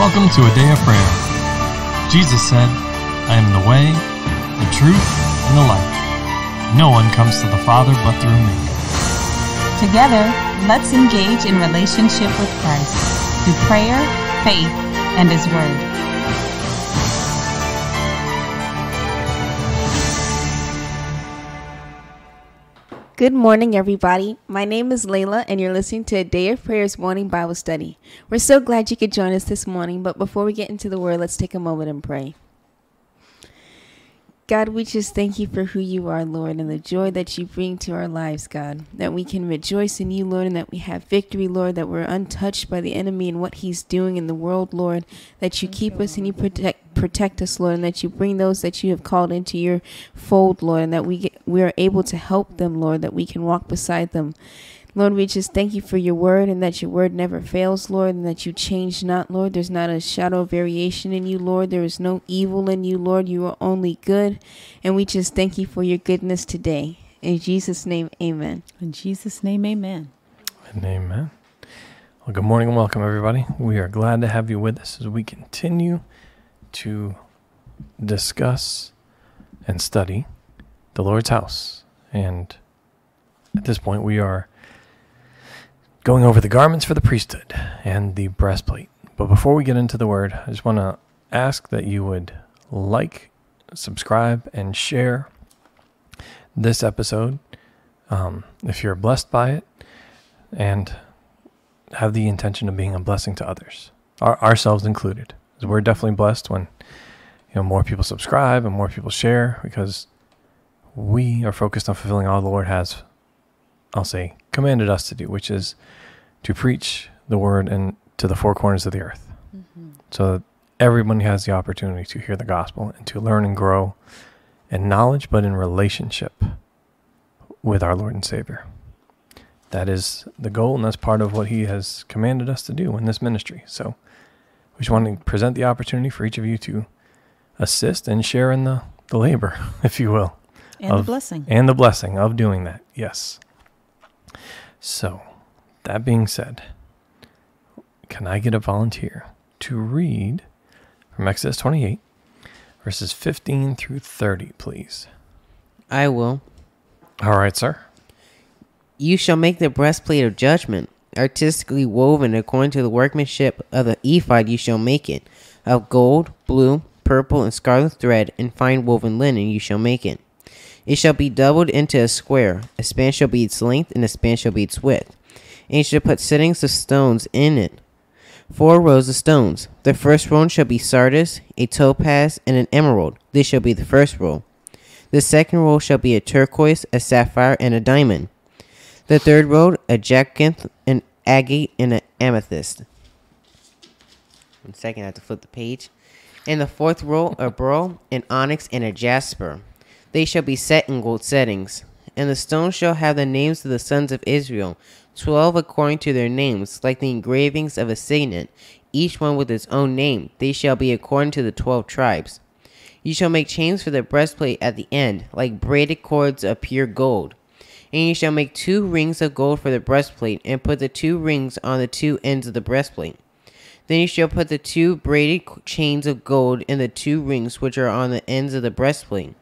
Welcome to a day of prayer. Jesus said, I am the way, the truth, and the life. No one comes to the Father but through me. Together, let's engage in relationship with Christ through prayer, faith, and His Word. Good morning, everybody. My name is Layla, and you're listening to a Day of Prayers morning Bible study. We're so glad you could join us this morning, but before we get into the Word, let's take a moment and pray. God, we just thank you for who you are, Lord, and the joy that you bring to our lives, God. That we can rejoice in you, Lord, and that we have victory, Lord, that we're untouched by the enemy and what he's doing in the world, Lord. That you keep us and you protect protect us, Lord, and that you bring those that you have called into your fold, Lord, and that we get, we are able to help them, Lord, that we can walk beside them. Lord, we just thank you for your word and that your word never fails, Lord, and that you change not, Lord. There's not a shadow of variation in you, Lord. There is no evil in you, Lord. You are only good. And we just thank you for your goodness today. In Jesus' name, amen. In Jesus' name, amen. And amen. Well, good morning and welcome, everybody. We are glad to have you with us as we continue to discuss and study the Lord's house. And at this point, we are going over the garments for the priesthood and the breastplate. But before we get into the word, I just want to ask that you would like, subscribe, and share this episode um, if you're blessed by it and have the intention of being a blessing to others, our, ourselves included. Because we're definitely blessed when you know more people subscribe and more people share because we are focused on fulfilling all the Lord has I'll say, commanded us to do, which is to preach the word and to the four corners of the earth. Mm-hmm. So that everyone has the opportunity to hear the gospel and to learn and grow in knowledge, but in relationship with our Lord and Savior. That is the goal, and that's part of what He has commanded us to do in this ministry. So we just want to present the opportunity for each of you to assist and share in the, the labor, if you will. And of, the blessing. And the blessing of doing that, yes. So, that being said, can I get a volunteer to read from Exodus 28, verses 15 through 30, please? I will. All right, sir. You shall make the breastplate of judgment, artistically woven according to the workmanship of the ephod. You shall make it of gold, blue, purple, and scarlet thread, and fine woven linen. You shall make it. It shall be doubled into a square. A span shall be its length, and a span shall be its width. And you shall put settings of stones in it. Four rows of stones. The first row shall be sardius, a topaz, and an emerald. This shall be the first row. The second row shall be a turquoise, a sapphire, and a diamond. The third row, a jacinth, an agate, and an amethyst. One second, I have to flip the page. And the fourth row, a beryl, an onyx, and a jasper. They shall be set in gold settings. And the stones shall have the names of the sons of Israel, twelve according to their names, like the engravings of a signet, each one with its own name. They shall be according to the twelve tribes. You shall make chains for the breastplate at the end, like braided cords of pure gold. And you shall make two rings of gold for the breastplate, and put the two rings on the two ends of the breastplate. Then you shall put the two braided chains of gold in the two rings which are on the ends of the breastplate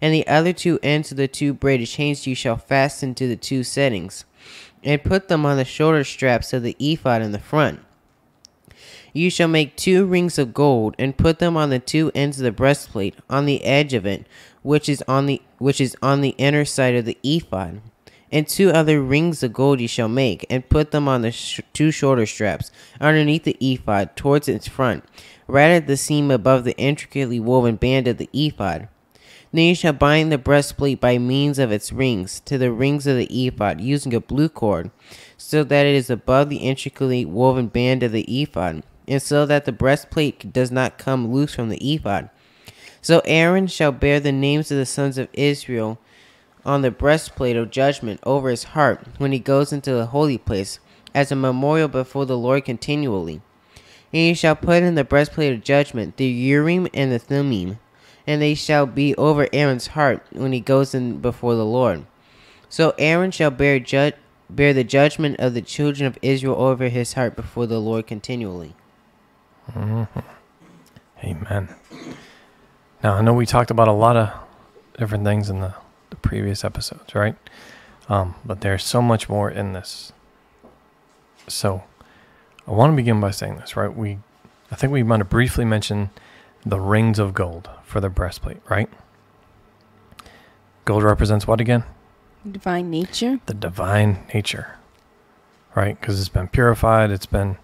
and the other two ends of the two braided chains you shall fasten to the two settings, and put them on the shoulder straps of the ephod in the front. You shall make two rings of gold, and put them on the two ends of the breastplate, on the edge of it, which is on the which is on the inner side of the ephod. And two other rings of gold you shall make, and put them on the sh- two shoulder straps, underneath the ephod, towards its front, right at the seam above the intricately woven band of the ephod. Then you shall bind the breastplate by means of its rings to the rings of the ephod, using a blue cord, so that it is above the intricately woven band of the ephod, and so that the breastplate does not come loose from the ephod. So Aaron shall bear the names of the sons of Israel on the breastplate of judgment over his heart when he goes into the holy place, as a memorial before the Lord continually. And you shall put in the breastplate of judgment the Urim and the Thummim and they shall be over Aaron's heart when he goes in before the Lord. So Aaron shall bear ju- bear the judgment of the children of Israel over his heart before the Lord continually. Mm-hmm. Amen. Now, I know we talked about a lot of different things in the previous episodes, right? Um, but there's so much more in this. So, I want to begin by saying this, right? We, I think we might have briefly mentioned the rings of gold for the breastplate, right? Gold represents what again? Divine nature. The divine nature, right? Because it's been purified, it's been,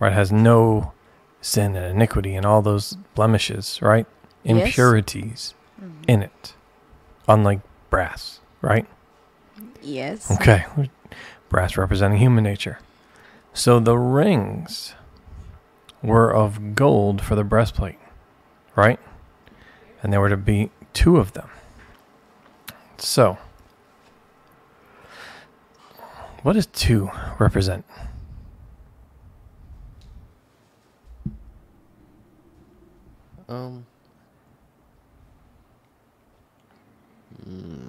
right, has no sin and iniquity and all those blemishes, right? Yes. Impurities in it, unlike brass, right? Yes. Okay. Brass representing human nature. So the rings were of gold for the breastplate, right? And there were to be two of them. So, what does two represent? Um. Hmm.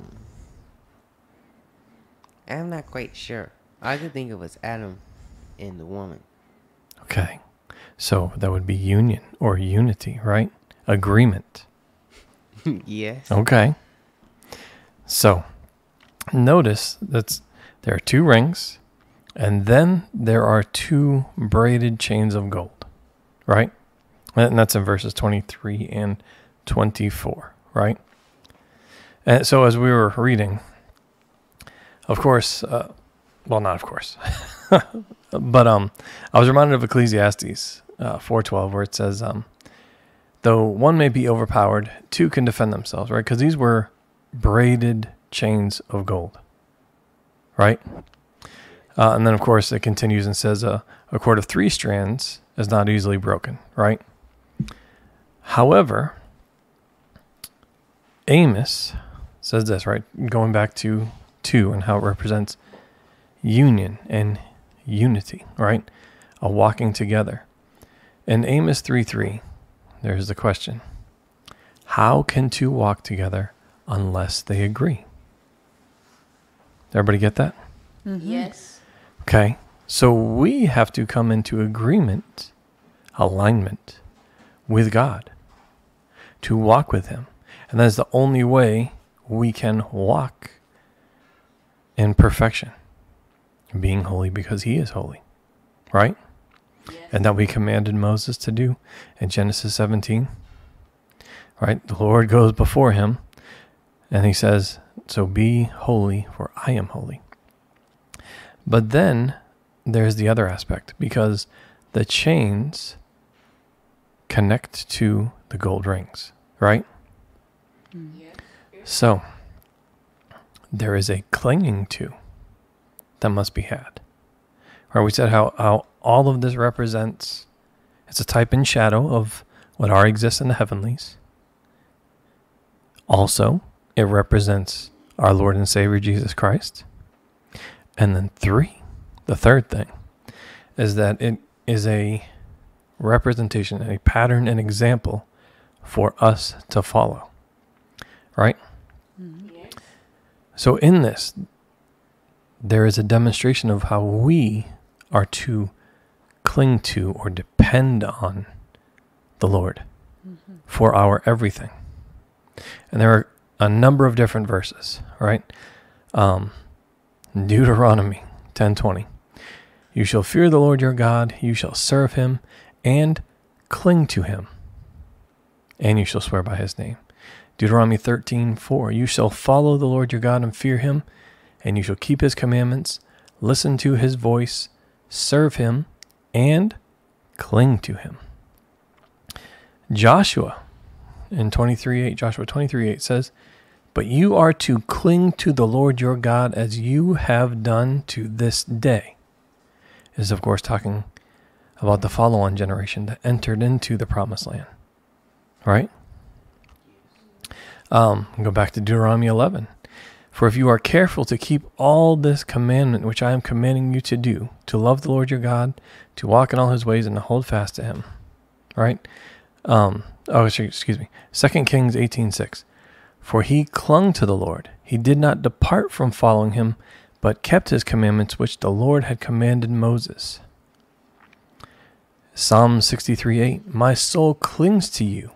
I'm not quite sure. I could think it was Adam and the woman. Okay. So that would be union or unity, right? Agreement. yes. Okay. So notice that there are two rings, and then there are two braided chains of gold, right? And that's in verses 23 and 24, right? And so as we were reading, of course, uh, well, not of course, but um, I was reminded of Ecclesiastes uh, 4:12, where it says, um, "Though one may be overpowered, two can defend themselves." Right? Because these were braided chains of gold, right? Uh, and then, of course, it continues and says, uh, "A cord of three strands is not easily broken." Right? However, Amos says this, right? Going back to two and how it represents union and unity, right? A walking together. In Amos 3 3, there's the question How can two walk together unless they agree? Everybody get that? Mm-hmm. Yes. Okay. So we have to come into agreement, alignment with God to walk with Him. And that is the only way we can walk in perfection, being holy because He is holy, right? And that we commanded Moses to do in Genesis 17, right? The Lord goes before him and He says, So be holy, for I am holy. But then there's the other aspect because the chains connect to the gold rings, right? Mm-hmm. So there is a clinging to that must be had. Right? We said how, how all of this represents it's a type and shadow of what already exists in the heavenlies. Also, it represents our Lord and Savior Jesus Christ. And then three, the third thing, is that it is a representation, a pattern, an example for us to follow. Right? So, in this, there is a demonstration of how we are to cling to or depend on the Lord for our everything. And there are a number of different verses, right? Um, Deuteronomy 10:20. You shall fear the Lord your God, you shall serve him and cling to him, and you shall swear by his name. Deuteronomy 13:4. You shall follow the Lord your God and fear him, and you shall keep his commandments, listen to his voice, serve him, and cling to him. Joshua in 23:8, Joshua 23:8 says, "But you are to cling to the Lord your God as you have done to this day." This is of course talking about the follow-on generation that entered into the promised land. Right? Um, go back to Deuteronomy 11. For if you are careful to keep all this commandment which I am commanding you to do, to love the Lord your God, to walk in all his ways, and to hold fast to him. Right? Um, oh, excuse me. 2 Kings 18.6. For he clung to the Lord. He did not depart from following him, but kept his commandments which the Lord had commanded Moses. Psalm 63 8 My soul clings to you,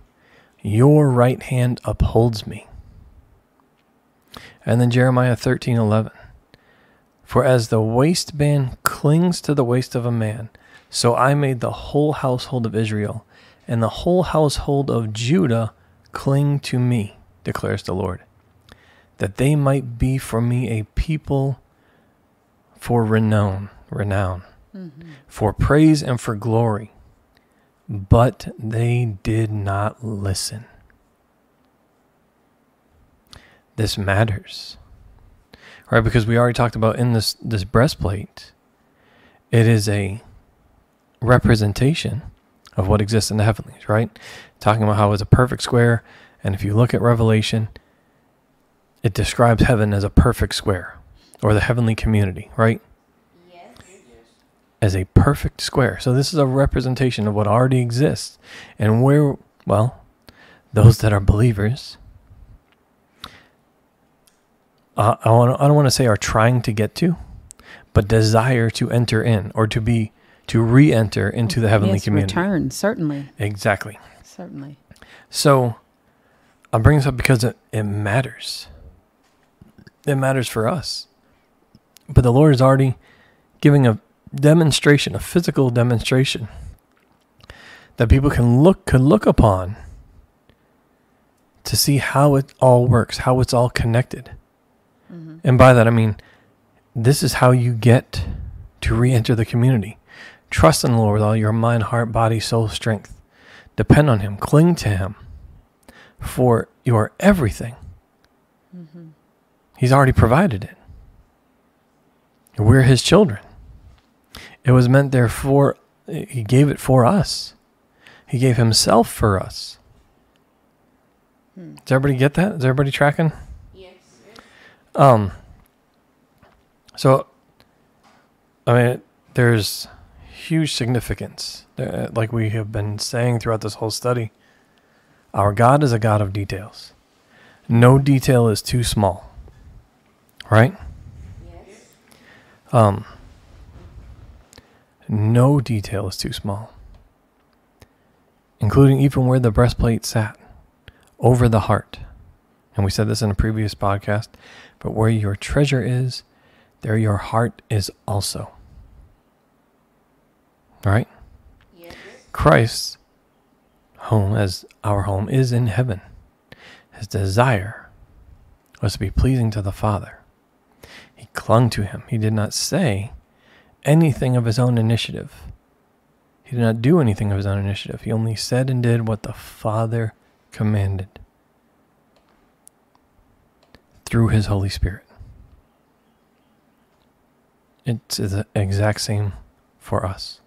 your right hand upholds me. And then Jeremiah 13 11 For as the waistband clings to the waist of a man, so I made the whole household of Israel and the whole household of Judah cling to me, declares the Lord, that they might be for me a people for renown, renown, mm-hmm. for praise and for glory. But they did not listen. This matters. Right? Because we already talked about in this this breastplate, it is a representation of what exists in the heavenlies, right? Talking about how it's a perfect square, and if you look at Revelation, it describes heaven as a perfect square, or the heavenly community, right? As a perfect square. So this is a representation of what already exists, and where, well, those that are believers. Uh, I, want, I don't want to say are trying to get to, but desire to enter in or to be to re-enter into the heavenly yes, community. return, certainly. Exactly. Certainly. So I'm bringing this up because it, it matters. It matters for us. But the Lord is already giving a demonstration, a physical demonstration that people can look could look upon to see how it all works, how it's all connected. Mm-hmm. And by that I mean this is how you get to re-enter the community. Trust in the Lord with all your mind, heart, body, soul, strength. Depend on Him. Cling to Him for your everything. Mm-hmm. He's already provided it. We're His children. It was meant there for, He gave it for us. He gave Himself for us. Does everybody get that? Is everybody tracking? Yes. Um. So, I mean, there's huge significance, uh, like we have been saying throughout this whole study. Our God is a God of details. No detail is too small. Right? Yes. Um no detail is too small. Including even where the breastplate sat, over the heart. And we said this in a previous podcast, but where your treasure is, there your heart is also. Right? Yes. Christ's home, as our home, is in heaven. His desire was to be pleasing to the Father. He clung to him. He did not say anything of his own initiative. He did not do anything of his own initiative. He only said and did what the Father commanded through his Holy Spirit. It's the exact same for us.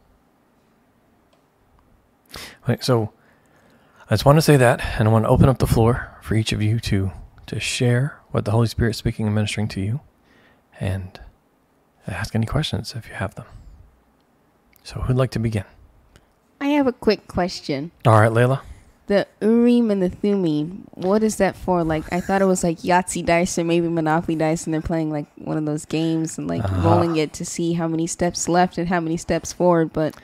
So I just want to say that, and I want to open up the floor for each of you to to share what the Holy Spirit is speaking and ministering to you, and ask any questions if you have them. So, who'd like to begin? I have a quick question. All right, Layla. The Urim and the Thummim, what is that for? Like, I thought it was like Yahtzee dice or maybe Monopoly dice, and they're playing like one of those games and like Ah. rolling it to see how many steps left and how many steps forward. But,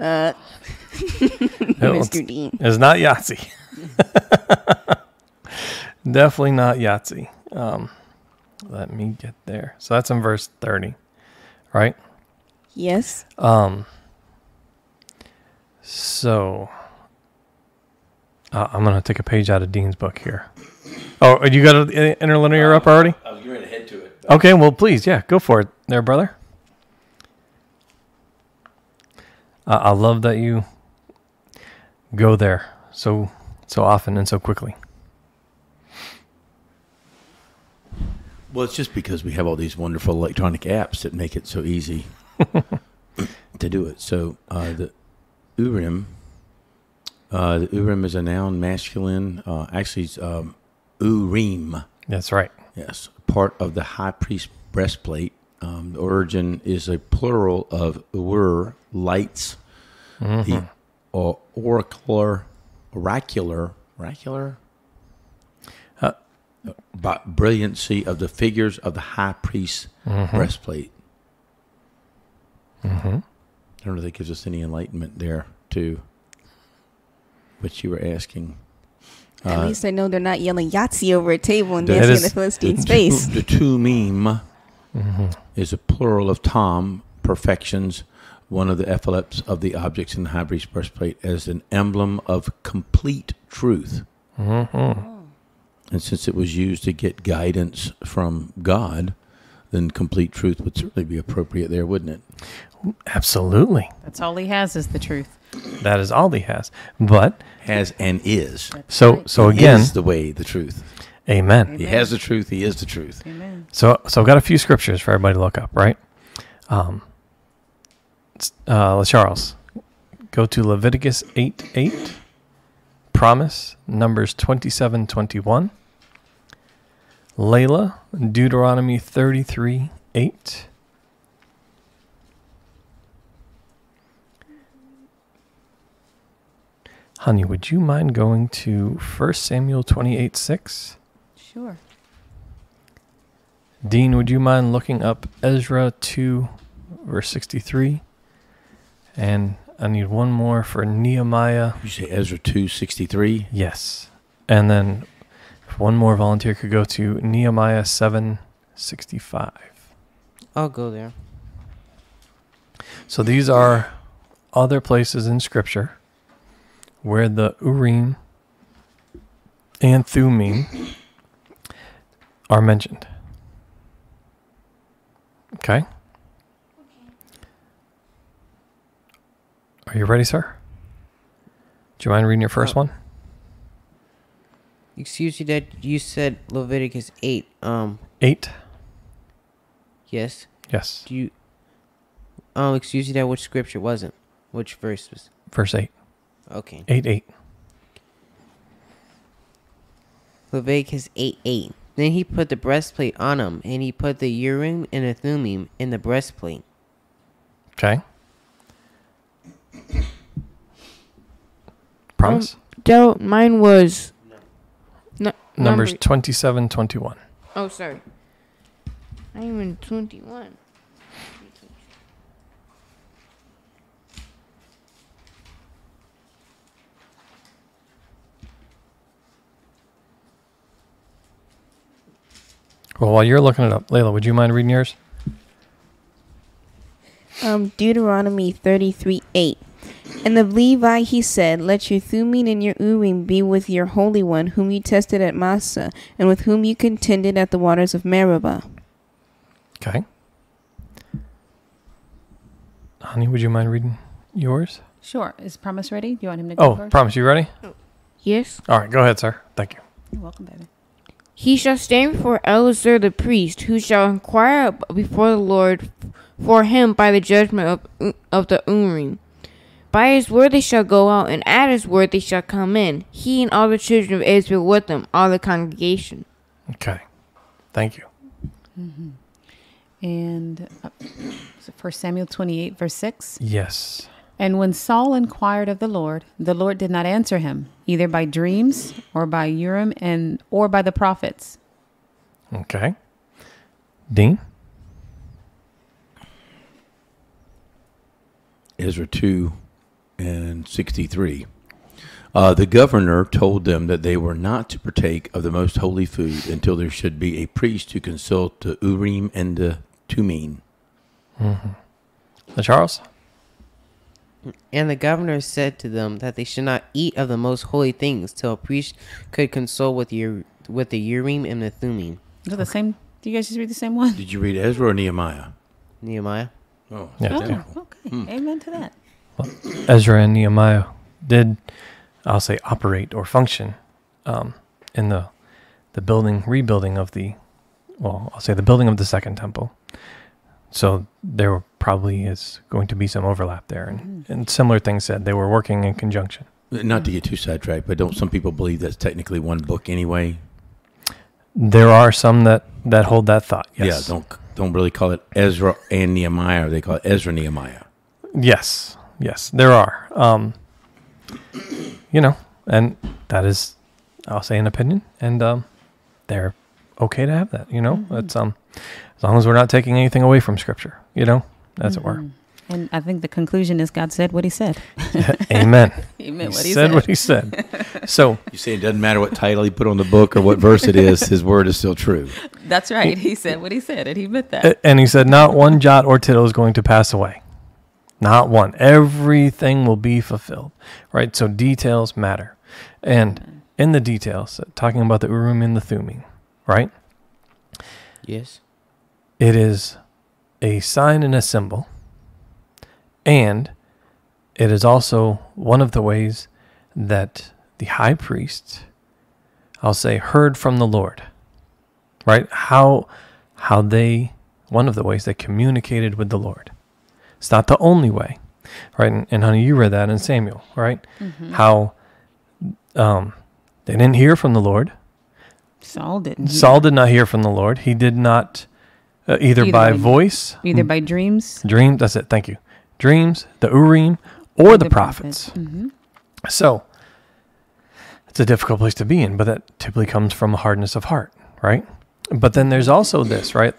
uh, Mr. Dean. It's not Yahtzee. Definitely not Yahtzee. Um, let me get there. So that's in verse 30, right? Yes. Um, so uh, I'm going to take a page out of Dean's book here. Oh, you got an interlinear up already? I was going to head to it. Okay, well, please, yeah, go for it there, brother. Uh, I love that you go there so so often and so quickly. Well, it's just because we have all these wonderful electronic apps that make it so easy to do it. So uh, the Urim, uh, the Urim is a noun, masculine. Uh, actually, it's um, Urim. That's right. Yes, part of the high priest breastplate. Um, the origin is a plural of ur, lights, the or oracular, oracular, oracular, Uh, brilliancy of the figures of the high priest's breastplate. I don't know if that gives us any enlightenment there, too. But you were asking. At uh, least I know they're not yelling Yahtzee over a table and That dancing in the Philistine's the face. tu- The tumim hmm is a plural of tom, perfections, one of the epaulets of the objects in the high priest's breastplate, as an emblem of complete truth. hmm And since it was used to get guidance from God, then complete truth would certainly be appropriate there, wouldn't it? Absolutely. That's all he has is the truth. That is all he has. But Has and is. That's so right. so again, is the way, the truth. amen. He has the truth. He is the truth. Amen. So so I've got a few scriptures for everybody to look up, right? Um uh Charles, go to Leviticus 8 8, Promise, Numbers twenty seven twenty one, Layla, Deuteronomy thirty three eight. Honey, would you mind going to 1 Samuel 28 6? Sure. Dean, would you mind looking up Ezra 2, verse 63? And I need one more for Nehemiah. You say Ezra two sixty three. Yes. And then if one more volunteer could go to Nehemiah 765. I'll go there. So these are other places in Scripture where the Urim and Thummim are mentioned. Okay? Are you ready, sir? Do you mind reading your first Uh, one? Excuse me, Dad. You said Leviticus eight. Um, Eight? yes. Yes. Do you? Um, excuse me, Dad. Which scripture wasn't? Which verse was? Verse 8. Okay. 8 8. Leviticus 8 8. Then he put the breastplate on him, and he put the Urim and the Thummim in the breastplate. Okay. Promise? Joe, mine was. No, Numbers number- 27 21. Oh, sorry. I'm in 21. Well, while you're looking it up, Layla, would you mind reading yours? Um, Deuteronomy 33 8. And of Levi he said, Let your Thummim and your Urim be with your Holy One, whom you tested at Massah, and with whom you contended at the waters of Meribah. Okay. Honey, would you mind reading yours? Sure. Is Promise ready? Do you want him to go Oh, first? promise, you ready? Oh. Yes. All right, go ahead, sir. Thank you. You're welcome, baby. He shall stand before Eleazar the priest, who shall inquire before the Lord for him by the judgment of, of the Urim. By his word they shall go out, and at his word they shall come in, he and all the children of Israel with them, all the congregation. Okay. Thank you. And uh, so 1 Samuel 28, verse 6. Yes. And when Saul inquired of the Lord, the Lord did not answer him, either by dreams or by Urim and or by the prophets. Okay. Dean? Ezra 2 and 63. Uh, the governor told them that they were not to partake of the most holy food until there should be a priest to consult the Urim and the Tumim. The Charles? And the governor said to them that they should not eat of the most holy things till a priest could consult with your with the Urim and the Thummim. Is it the same? Do you guys just read the same one? Did you read Ezra or Nehemiah? Nehemiah. Oh, Yeah. Oh, identical. okay. Hmm. Amen to that. Ezra and Nehemiah did, I'll say, operate or function um, in the the building, rebuilding of the, well, I'll say the building of the second temple. So there probably is going to be some overlap there, and, and similar things said they were working in conjunction. Not to get too sidetracked, but don't some people believe that's technically one book anyway? There are some that that hold that thought. Yes. Yeah, don't don't really call it Ezra and Nehemiah. They call it Ezra Nehemiah. Yes, yes, there are. Um, you know, and that is, I'll say, an opinion, and um, they're okay to have that. You know, it's um, as long as we're not taking anything away from Scripture. You know, as it were. And I think the conclusion is God said what he said. Amen. He meant He what he said said. what he said. So You say it doesn't matter what title he put on the book or what verse it is, his word is still true. That's right. He said what he said, and he meant that. And he said, Not one jot or tittle is going to pass away. Not one. Everything will be fulfilled. Right? So details matter. And mm-hmm. in the details, talking about the Urim and the Thummim, right? Yes. It is a sign and a symbol. And it is also one of the ways that the high priest, I'll say, heard from the Lord. Right? How how they one of the ways they communicated with the Lord. It's not the only way. Right? And, and honey, you read that in Samuel, right? How um they didn't hear from the Lord. Saul didn't. hear. Saul did not hear from the Lord. He did not uh, either, Either by by- voice, either by dreams dreams. That's it. Thank you. Dreams, the Urim, or the, the prophets. hmm So it's a difficult place to be in, but that typically comes from a hardness of heart, right? But then there's also this, right?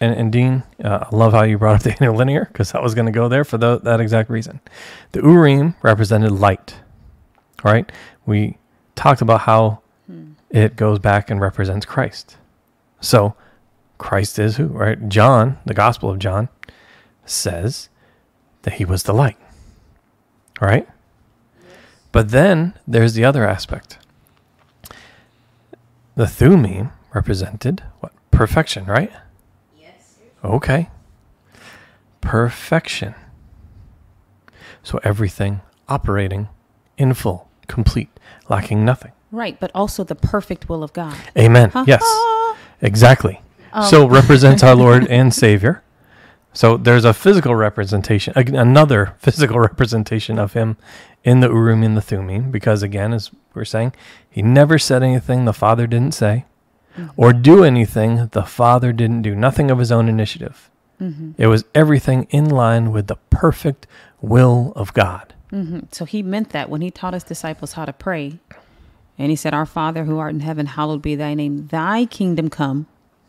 And, and Dean, uh, I love how you brought up the interlinear because I was going to go there for tho- that exact reason. The Urim represented light, right? We talked about how it goes back and represents Christ. So Christ is who, right? John, the Gospel of John, says that he was the light, right? But then there's the other aspect. The Thummim represented what? Perfection, right? Okay. Perfection. So everything operating in full, complete, lacking nothing. Right, but also the perfect will of God. Amen. Ha Yes. Exactly. Um. so represents our Lord and Savior. So there's a physical representation, another physical representation of him in the Urim and the Thummim, because again, as we're saying, he never said anything the Father didn't say, or do anything the Father didn't do. Nothing of his own initiative. It was everything in line with the perfect will of God. hmm So he meant that when he taught his disciples how to pray, and he said, Our Father who art in heaven, hallowed be thy name. Thy kingdom come,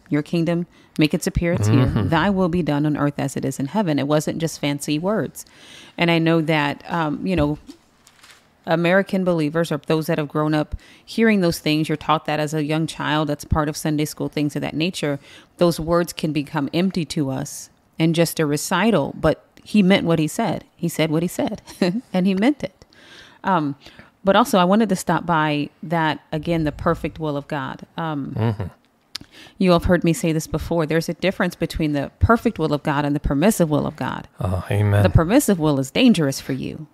your kingdom make its appearance here. Thy will be done on earth as it is in heaven. It wasn't just fancy words. And I know that, um, you know, American believers or those that have grown up hearing those things, you're taught that as a young child, that's part of Sunday school, things of that nature. Those words can become empty to us and just a recital, but he meant what he said. He said what he said, and he meant it. Um, but also, I wanted to stop by that again, the perfect will of God. Um, You have heard me say this before. There's a difference between the perfect will of God and the permissive will of God. Oh, amen. The permissive will is dangerous for you.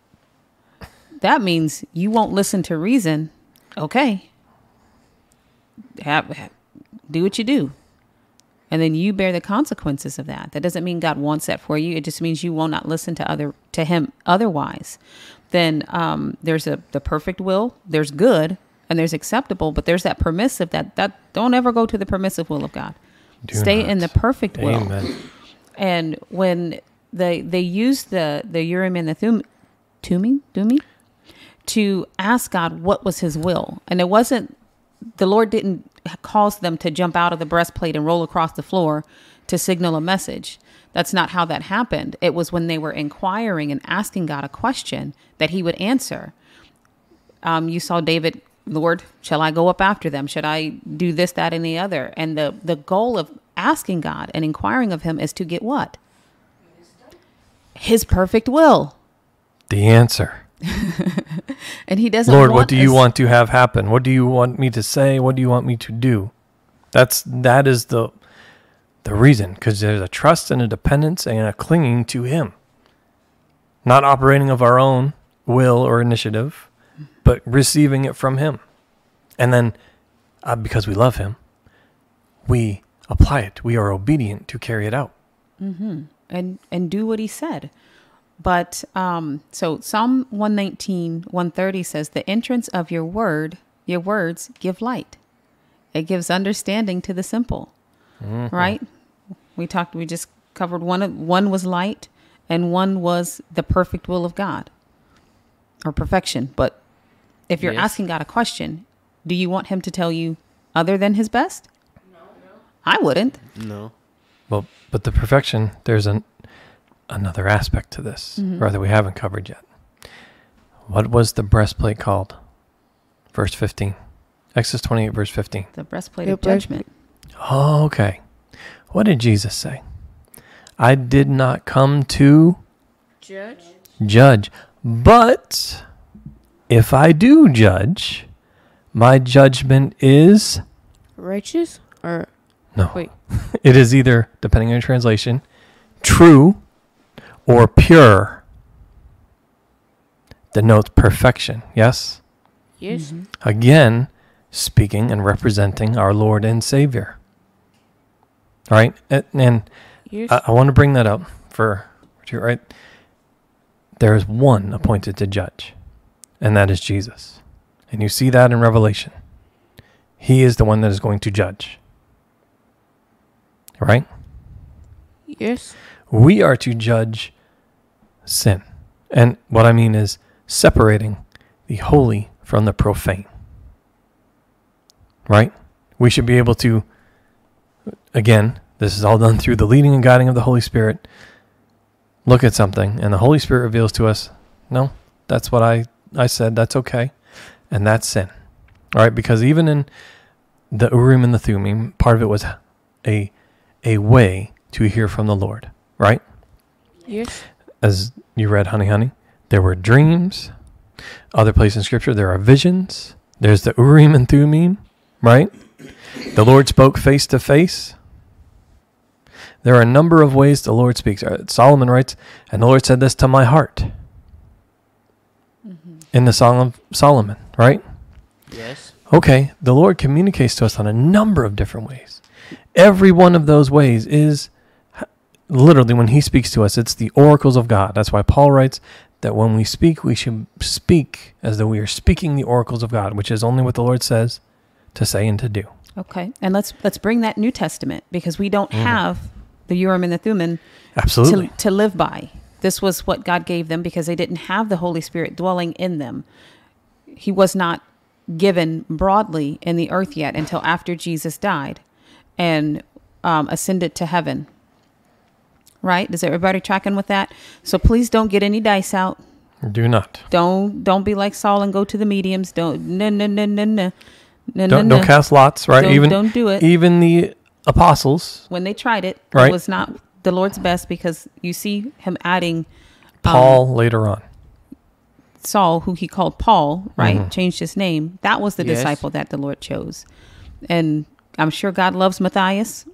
That means you won't listen to reason. Okay. Have, have- do what you do. And then you bear the consequences of that. That doesn't mean God wants that for you. It just means you will not listen to other to him otherwise. Then um, there's a the perfect will, there's good, and there's acceptable, but there's that permissive that that don't ever go to the permissive will of God. Do Stay in the not. perfect will. And when they they used the the Urim and the Thum, Thummim, Thummim to ask God what was His will, and it wasn't the Lord didn't cause them to jump out of the breastplate and roll across the floor to signal a message. That's not how that happened. It was when they were inquiring and asking God a question that He would answer. Um, you saw David, Lord, shall I go up after them? Should I do this, that, and the other? And the the goal of asking God and inquiring of Him is to get what? His perfect will. The answer. And He doesn't. Lord, what do you us- want to have happen? What do you want me to say? What do you want me to do? That's that is the the reason because there's a trust and a dependence and a clinging to Him, not operating of our own will or initiative, but receiving it from Him, and then uh, because we love Him, we apply it. We are obedient to carry it out. and and do what he said but um so psalm 119 130 says the entrance of your word your words give light. It gives understanding to the simple. Right? We talked we just covered one one was light and one was the perfect will of god or perfection. But if you're Yes. asking god a question do you want him to tell you other than his best? No. I wouldn't. No. Well, but the perfection, there's an another aspect to this, mm-hmm. or that we haven't covered yet. What was the breastplate called? Verse 15. Exodus 28, verse 15. The breastplate The of judgment. Oh, okay. What did Jesus say? I did not come to Judge. judge, but if I do judge, my judgment is Righteous or no. Wait. It is either, depending on your translation, true or pure. Denotes perfection. Yes? yes? Mm-hmm. Again, speaking and representing our Lord and Savior. Right? And, and Yes. I, I want to bring that up for, for you, right? There is one appointed to judge, and that is Jesus. And you see that in Revelation. He is the one that is going to judge. Right? yes. We are to judge sin. And what I mean is separating the holy from the profane. Right? We should be able to, again, this is all done through the leading and guiding of the Holy Spirit. Look at something, and the Holy Spirit reveals to us, no, that's what I, I said, that's okay. And that's sin. All right? Because even in the Urim and the Thummim, part of it was a, a way to hear from the Lord, right? Yes. as you read honey honey there were dreams other places in scripture there are visions there's the urim and thummim right the lord spoke face to face there are a number of ways the lord speaks Uh, solomon writes and the lord said this to my heart in the song of solomon right Yes. Okay, the Lord communicates to us on a number of different ways. Every one of those ways is literally when He speaks to us, it's the oracles of God. That's why Paul writes that when we speak, we should speak as though we are speaking the oracles of God, which is only what the Lord says to say and to do. Okay, and let's let's bring that New Testament because we don't have the Urim and the Thummim Absolutely. to, to live by. This was what God gave them because they didn't have the Holy Spirit dwelling in them. He was not given broadly in the earth yet until after Jesus died and um, ascended to heaven. Right? Is everybody tracking with that? So please don't get any dice out. do not. Don't don't be like Saul and go to the mediums. Don't no no no no no no Don't, no. don't cast lots, right? Don't- even don't do it. Even the apostles, when they tried it, Right. it was not the Lord's best because you see him adding um, Paul later on. Saul, who he called Paul, right? Mhm. Changed his name. That was the Yes. disciple that the Lord chose. And I'm sure God loves Matthias,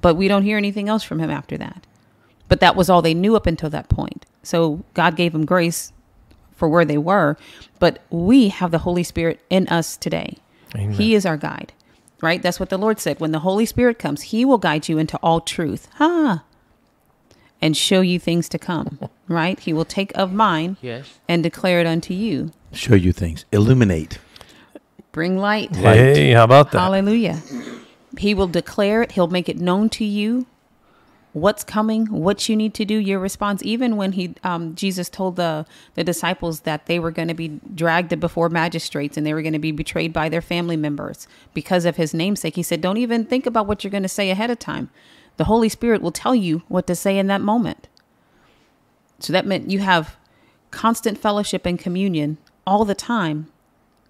but we don't hear anything else from him after that. But that was all they knew up until that point. So God gave them grace for where they were. But we have the Holy Spirit in us today. Amen. He is our guide, right? That's what the Lord said. When the Holy Spirit comes, He will guide you into all truth. Ha! And show you things to come, right? He will take of mine Yes. and declare it unto you. Show you things. Illuminate. Bring light. Hey, how about that? Hallelujah. He will declare it. He'll make it known to you what's coming, what you need to do, your response. Even when he, um, Jesus told the the disciples that they were going to be dragged before magistrates and they were going to be betrayed by their family members because of his namesake. He said, "Don't even think about what you're going to say ahead of time. The Holy Spirit will tell you what to say in that moment." So that meant you have constant fellowship and communion all the time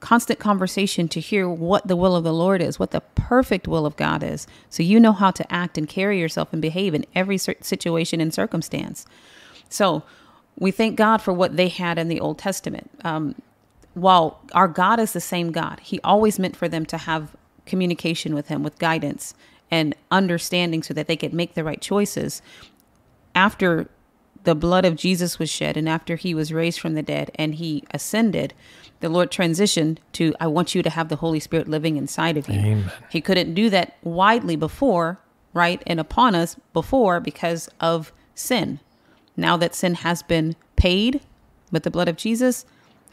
constant conversation to hear what the will of the Lord is, what the perfect will of God is. So you know how to act and carry yourself and behave in every situation and circumstance. So we thank God for what they had in the Old Testament. Um, while our God is the same God, He always meant for them to have communication with Him, with guidance and understanding so that they could make the right choices. After the blood of Jesus was shed and after he was raised from the dead and he ascended, the Lord transitioned to, I want you to have the Holy Spirit living inside of you. Amen. He couldn't do that widely before, right? And upon us before because of sin. Now that sin has been paid with the blood of Jesus,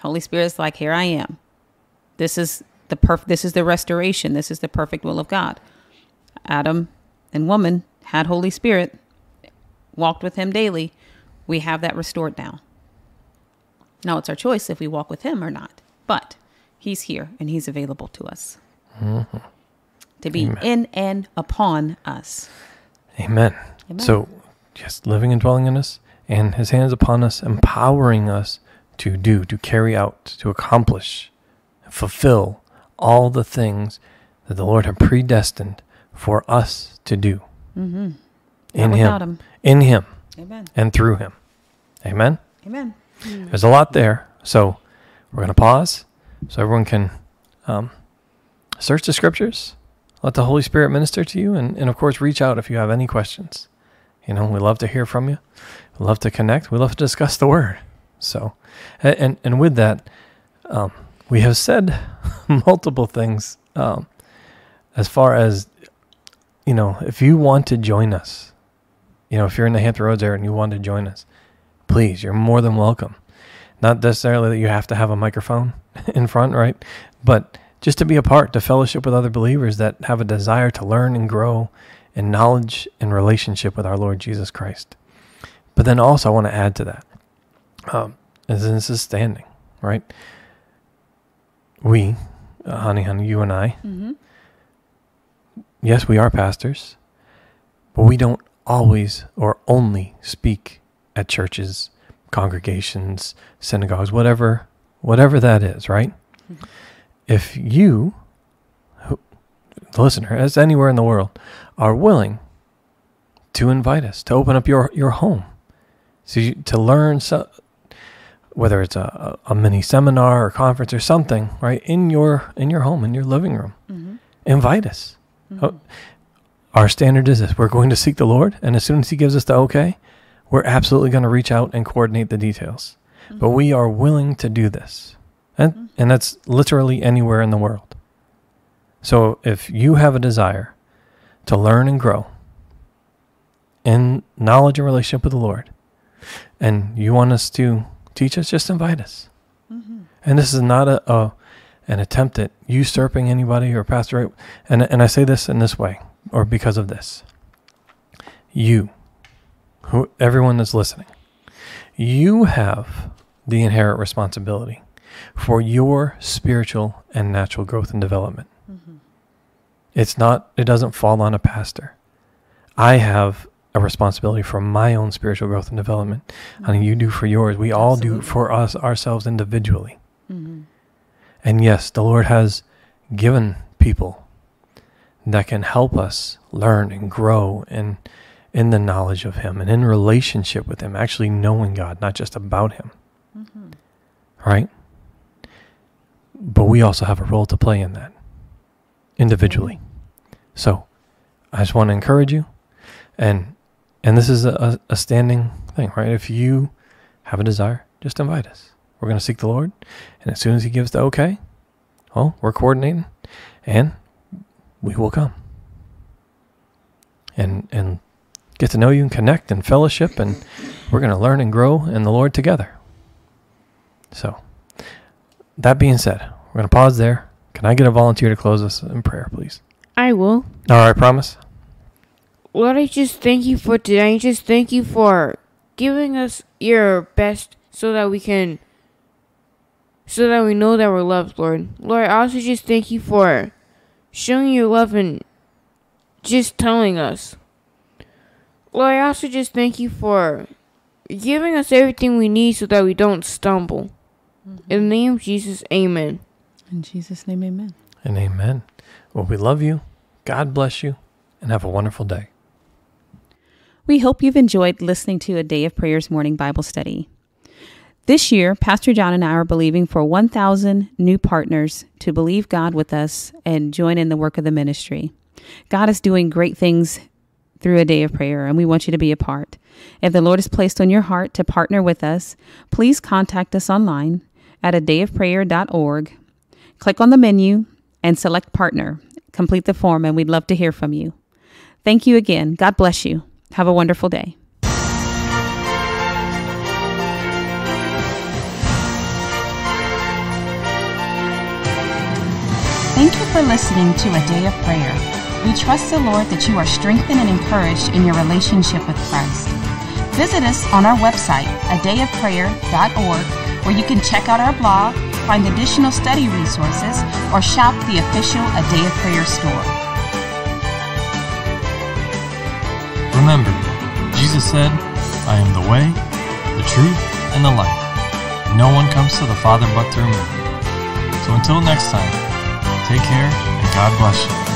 Holy Spirit's like, here I am. This is the perf- this is the restoration. This is the perfect will of God. Adam and woman had Holy Spirit, walked with him daily. We have that restored now. Now it's our choice if we walk with him or not. But he's here and he's available to us to be Amen. in and upon us. Amen. Amen. So, just living and dwelling in us and his hands upon us, empowering us to do, to carry out, to accomplish, fulfill all the things that the Lord had predestined for us to do Mm-hmm. in him, him. in him, Amen. and through him. Amen. Amen. There's a lot there, so we're going to pause so everyone can um, search the scriptures, let the Holy Spirit minister to you, and, and of course, reach out if you have any questions. You know, we love to hear from you. We love to connect. We love to discuss the Word. So, and and with that, um, we have said multiple things um, as far as you know. If you want to join us, you know, if you're in the Hampton Roads area and you want to join us, please, you're more than welcome. Not necessarily that you have to have a microphone in front, right? But just to be a part, to fellowship with other believers that have a desire to learn and grow in knowledge and relationship with our Lord Jesus Christ. But then also, I want to add to that, um, is this is standing, right? We, uh, honey, honey, you and I, Mm-hmm. yes, we are pastors, but we don't always or only speak at churches, congregations, synagogues, whatever, whatever that is, right? If you, who, the listener, as anywhere in the world, are willing to invite us to open up your your home, so you, to learn so, whether it's a, a mini seminar or conference or something, right in your in your home in your living room, Mm-hmm. invite us. Oh, our standard is this we're going to seek the Lord, and as soon as He gives us the okay, we're absolutely going to reach out and coordinate the details. But mm-hmm. we are willing to do this. And, mm-hmm. and that's literally anywhere in the world. So if you have a desire to learn and grow in knowledge and relationship with the Lord, and you want us to teach us, just invite us. Mm-hmm. And this is not a, a an attempt at usurping anybody or pastor. And and I say this in this way, or because of this. You, who everyone that's listening, you have the inherent responsibility for your spiritual and natural growth and development. It's not. It doesn't fall on a pastor. I have a responsibility for my own spiritual growth and development, and you do for yours. We all do for us ourselves individually. Mm-hmm. And yes, the Lord has given people that can help us learn and grow in in the knowledge of him and in relationship with him, actually knowing God, not just about him. Mm-hmm. Right? But we also have a role to play in that individually. Mm-hmm. So I just want to encourage you and and this is a, a standing thing, right? If you have a desire, just invite us. We're going to seek the Lord. And as soon as he gives the okay, well, we're coordinating and we will come. And and get to know you and connect and fellowship and we're going to learn and grow in the Lord together. So, that being said, we're going to pause there. Can I get a volunteer to close us in prayer, please? I will. All right, promise. Lord, I just thank you for today. I just thank you for giving us your best so that we can, so that we know that we're loved, Lord. Lord, I also just thank you for showing your love and just telling us. Lord, I also just thank you for giving us everything we need so that we don't stumble. Mm-hmm. In the name of Jesus, amen. In Jesus' name, amen. And amen. Well, we love you. God bless you and have a wonderful day. We hope you've enjoyed listening to a Day of Prayers morning Bible study. This year, Pastor John and I are believing for 1,000 new partners to believe God with us and join in the work of the ministry. God is doing great things through a day of prayer, and we want you to be a part. If the Lord has placed on your heart to partner with us, please contact us online at a dayofprayer.org. Click on the menu and select partner. Complete the form, and we'd love to hear from you. Thank you again. God bless you. Have a wonderful day. Thank you for listening to A Day of Prayer. We trust the Lord that you are strengthened and encouraged in your relationship with Christ. Visit us on our website, a day of adayofprayer.org, where you can check out our blog, find additional study resources, or shop the official A Day of Prayer store. Remember, Jesus said, I am the way, the truth, and the life. No one comes to the Father but through me. So until next time, take care and God bless you.